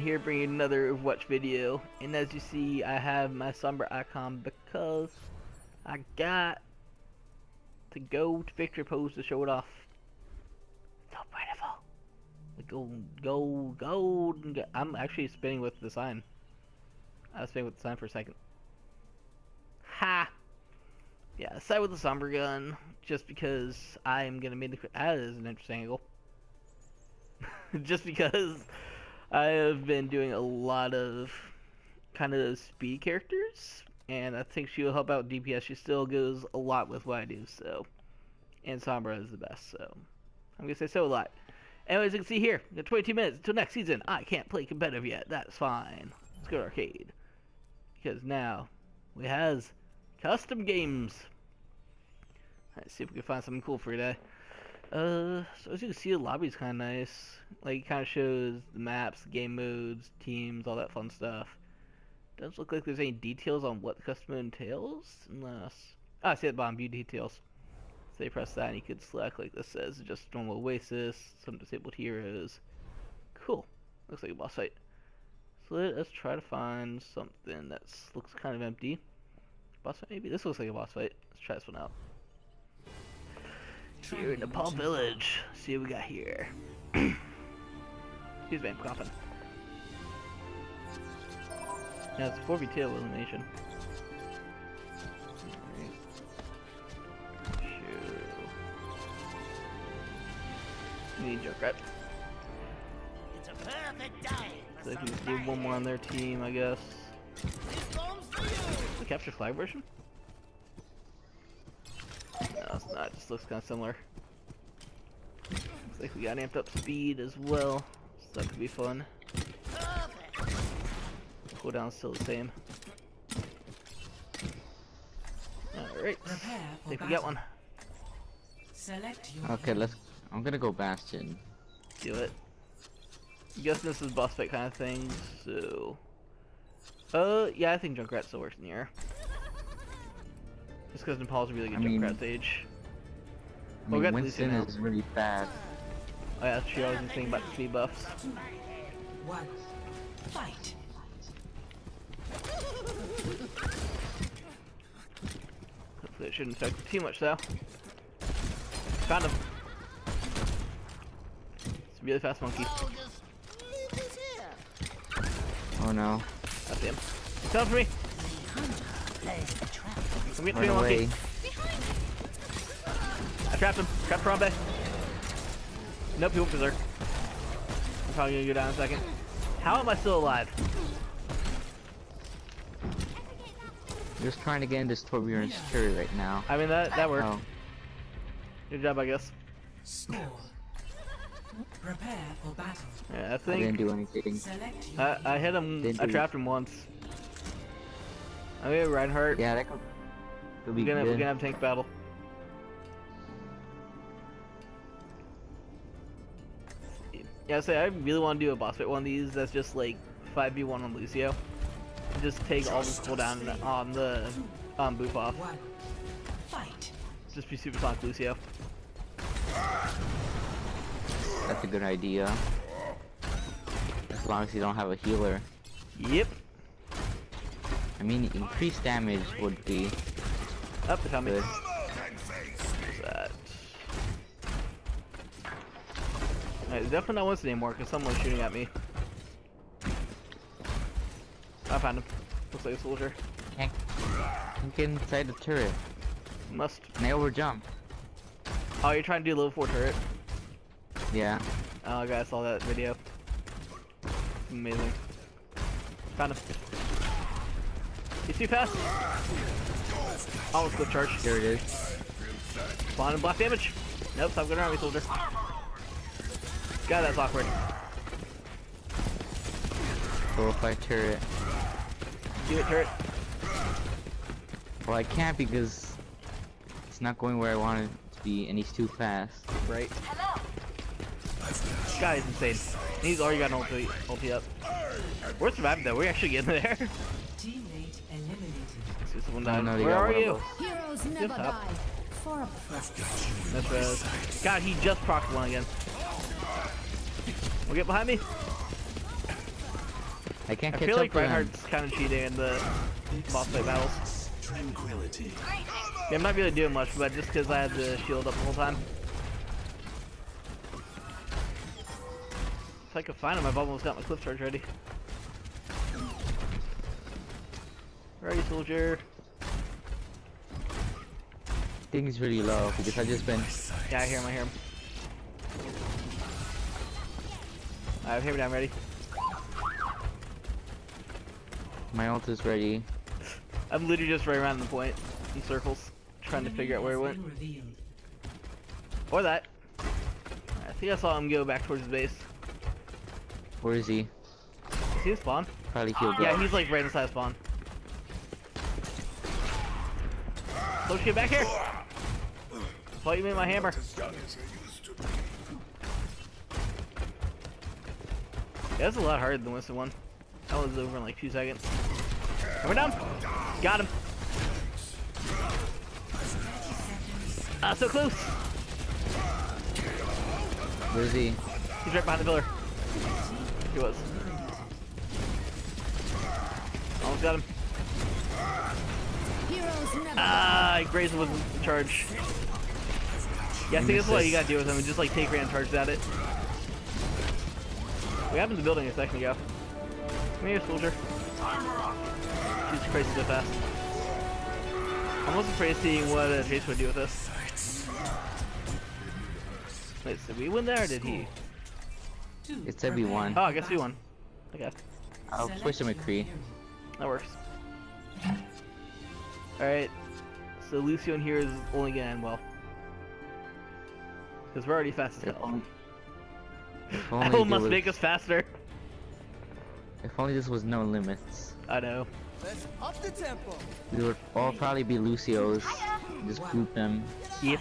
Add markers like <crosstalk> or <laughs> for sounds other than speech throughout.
here bringing another Overwatch video. And as you see, I have my Sombra icon because I got to go to victory pose to show it off. So beautiful. The gold, gold, gold. I'm actually spinning with the sign. I was spinning with the sign for a second. Ha! Yeah, side with the Sombra gun, just because I am gonna make the. That is an interesting angle. <laughs> just because I have been doing a lot of kind of speed characters, and I think she will help out DPS. She still goes a lot with what I do, so. And Sombra is the best, so. I'm gonna say so a lot. Anyways, you can see here, we got 22 minutes until next season. I can't play competitive yet. That's fine. Let's go to arcade. Because now, we has custom games. Let's see if we can find something cool for today. Uh, so as you can see, the lobby's kind of nice. Like, it kind of shows the maps, game modes, teams, all that fun stuff. Doesn't look like there's any details on what the custom entails, unless... Ah, I see the bottom, view details. So you press that and you could select, like this says, just normal Oasis, some disabled heroes. Cool. Looks like a boss fight. So let us try to find something that looks kind of empty. Boss fight, maybe? This looks like a boss fight. Let's try this one out. Here in Nepal Village. See what we got here. <clears throat> Excuse me, I'm coughing. Yeah, it's 4v2 elimination. Alright. Shoo. We need Junkrat. It's a perfect day. So they can just do one more on their team, I guess. The capture flag version? No, it's not. It just looks kind of similar. Looks like we got amped up speed as well. So that could be fun. Perfect. Cooldown's still the same. Alright. Prepare for Think we got one. Select your Okay, let's. I'm gonna go Bastion. Do it. I'm guessing this is boss fight kind of thing, so... Uh, yeah, I think Junkrat still works in the air. Just because Nepal's a really good I mean- stage. I Well, we mean, Winston is really fast. Oh yeah, she always saying about the speed buffs. one. Fight. Hopefully it shouldn't affect too much though. Found him. It's a really fast monkey. I'll just leave this here. Oh no. That's him. Come for me! Plays the trap. Come get to Run away. monkey! I trapped him. Trapped Harambe. Nope, he won't berserk. I'm probably gonna go down in a second. How am I still alive? Just trying to get into Torbjorn's turret right now. I mean, that, that worked. Oh, Good job, I guess. Score. Prepare for battle. Yeah, I think. I didn't think do anything. I, I hit him. Didn't I trapped him once. Okay, Reinhardt. Yeah, that could, could be we're gonna good. we're gonna have tank battle. Yeah, I say I really want to do a boss fight one of these that's just like 5v1 on Lucio. Just take all the cooldown on the um, boof off. one. Fight. Just be super sonic Lucio. That's a good idea. As long as you don't have a healer. Yep. I mean, increased damage would be Up, they're coming. good. That? Alright, it's definitely not once anymore because someone's shooting at me. I found him. Looks like a soldier. Can't, can't get inside the turret. Must. And I overjump. Oh, you're trying to do level 4 turret? Yeah. Oh, okay, I saw that video. Amazing. Found him. He's too fast. Almost clip charge. There it is. Spawn and block damage. Nope, stop going around me, soldier. God, that's awkward. Glorify turret. Do it, turret. Well, I can't because it's not going where I want it to be, and he's too fast. Right. This guy is insane. And He's already got an ulti, ulti up. We're surviving though. We're actually getting there. <laughs> Teammate eliminated. Let's see someone die. no, they Where are one you? Heroes never top. die. For a. That's Rose. God, he just procced one again. Well, get behind me. I can't I catch feel up like to him. Reinhardt's kind of cheating in the boss fight battles. Tranquility. Yeah, I'm not really doing much, but just because I had the shield up the whole time. If I could find him, I've almost got my cliff charge ready. Where are you, soldier? I think really low because I just been. Yeah, I hear him, I hear him. I have him down ready. My ult is ready. I'm literally just right around the point in circles, trying to figure out where it went. Or that. I think I saw him go back towards his base. Where is he? Is he a spawn? Probably healed Yeah, he's like right inside spawn. Let's get back here! Thought you made my hammer. Yeah, that's a lot harder than the Winston one. That was over in like two seconds. Coming down! Got him! Ah, so close! Where is he? He's right behind the pillar. He was. Almost got him. Ah, Graze wasn't in charge. Yeah, I think that's what you gotta do with him, just like take random charges at it. We happened to the building a second ago. Come here, soldier. Jesus Christ, so fast. I'm also afraid of seeing what uh, Chase would do with this. Wait, did we win there or did he? It's every Prepare. one. Oh, I guess we won. Okay, I'll Select push your McCree. that works. Alright, so Lucio in here is only gonna end well. Because we're already fast as hell. only, <laughs> Apple must was- make us faster. If only this was no limits. I know. Let's up the tempo. We would all probably be Lucio's. Just group them. Yep.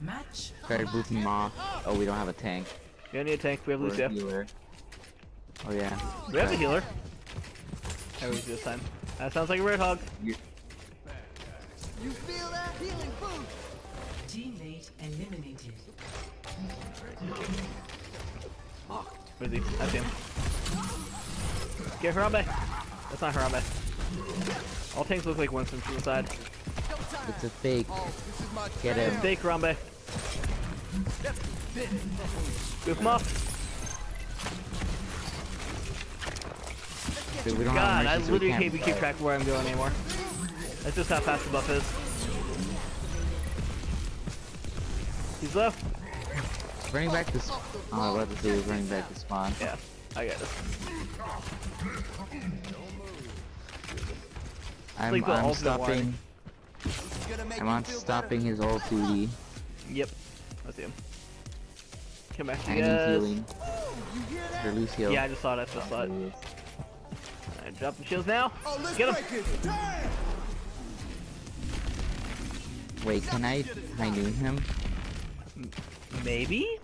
Match. Try to group them off. Oh, we don't have a tank. We don't need a tank, we have Or Lucio. healer. Oh yeah. We have a healer. How are we this time? That sounds like a Roadhog. You feel that healing boost? Teammate eliminated. Where's he? I see him. Get Harambe. That's not Harambe. All tanks look like Winston from the side. It's a fake. Oh, this is my Get jam. him. Fake Harambe. Goof him off. Dude, we don't God, have I mercy, so we literally can't can't even keep track of where I'm going anymore. That's just how fast the buff is. He's left. Bring back this. Oh, I was about to say bring back the spawn. Yeah, I got this. I'm, I'm stopping. It's gonna make I'm on stopping his ult duty. Yep. I see him. Come back to I you need guys. healing. better. You hear that? For Lucio. Yeah, I just saw it. I just saw it. Alright, drop the shields now. Oh, Get him. Break it. Damn! Wait, can I high noon him? Maybe?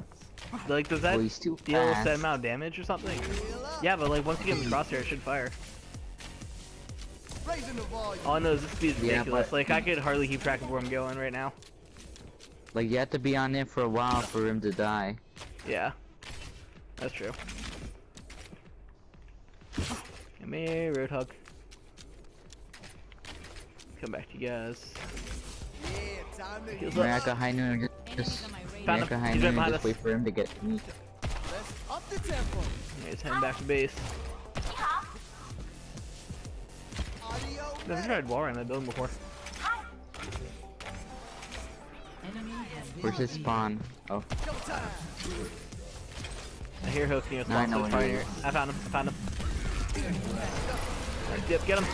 Like, does that Well, he's too deal a fast. set amount of damage or something? Yeah, but like, once you get him crosshair, it should fire. Raising the. All I know is this speed is Yeah, ridiculous. but- Like, I could hardly keep track of where I'm going right now. Like you have to be on it for a while for him to die. Yeah. That's true. Come here, Roadhog. Come back to you guys. Yeah, time to Heals heal. I mean, I up. could high noon just, on my just radar. Found I him. could high He's right noon just wait for him to get me. Let's up the tempo. He's heading back to base. Audio. Never tried wall in that building before. Enemy has been Where's his spawn? Oh, Showtime. I hear Hook near No, I spawn, know so it's where probably he here. is. I found him. I found him. Alright, yep, get him.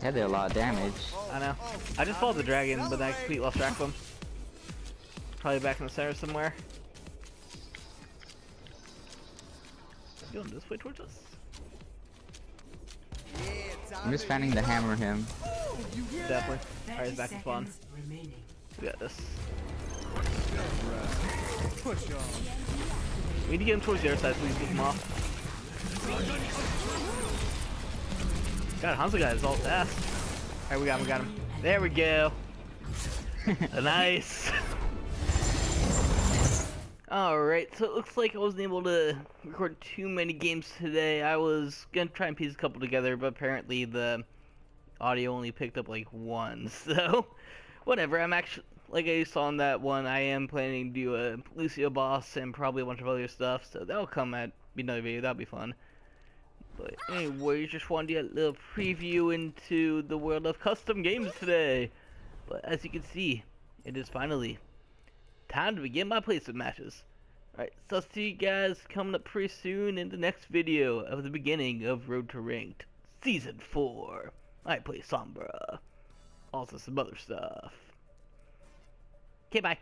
That did a lot of damage. I know. I just followed the dragon, but then I completely lost track of him. Probably back in the center somewhere. Going this way towards us? I'm just to fanning to hammer him. You hear that? Definitely. Alright, he's back in spawn. We got this. We need to get him towards the other side so we can him off. God, Hanzo got his ult fast. Alright, we got him, we got him. There we go. <laughs> <laughs> nice. Alright, so it looks like I wasn't able to record too many games today. I was gonna try and piece a couple together, but apparently the audio only picked up like one, <laughs> so whatever. I'm actually, like I saw in that one, I am planning to do a Lucio boss and probably a bunch of other stuff, so that'll come at another video, that'll be fun. But anyways, just wanted to get a little preview into the world of custom games today. But as you can see, it is finally time to begin my placement matches. Alright, so I'll see you guys coming up pretty soon in the next video of the beginning of Road to Ranked Season 4. I play Sombra. Also some other stuff. Okay, bye.